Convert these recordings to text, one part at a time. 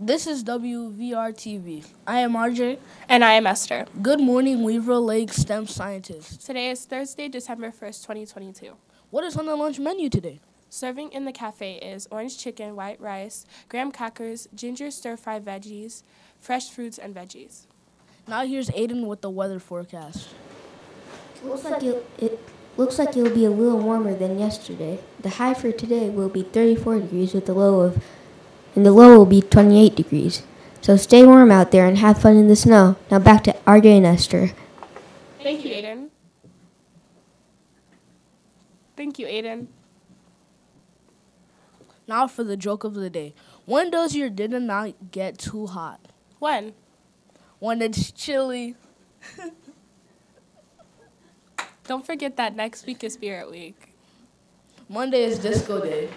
This is WVR TV. I am RJ. And I am Esther. Good morning, Weaver Lake STEM scientists. Today is Thursday, December 1st, 2022. What is on the lunch menu today? Serving in the cafe is orange chicken, white rice, graham crackers, ginger stir fry veggies, fresh fruits, and veggies. Now here's Aiden with the weather forecast. Looks like it, it looks like it'll be a little warmer than yesterday. The high for today will be 34 degrees with a low of and the low will be 28 degrees. So stay warm out there and have fun in the snow. Now back to RJ and Esther. Thank you, Aiden. Thank you, Aiden. Now for the joke of the day. When does your dinner not get too hot? When? When it's chilly. Don't forget that next week is Spirit Week. Monday is disco day.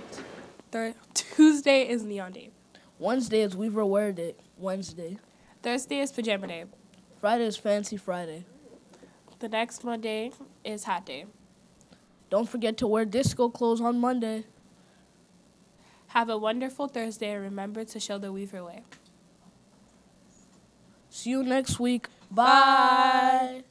Thir- Tuesday is Neon Day. Wednesday is Weaver Wear Day. Wednesday. Thursday is Pajama Day. Friday is Fancy Friday. The next Monday is Hat Day. Don't forget to wear disco clothes on Monday. Have a wonderful Thursday and remember to show the Weaver way. See you next week. Bye.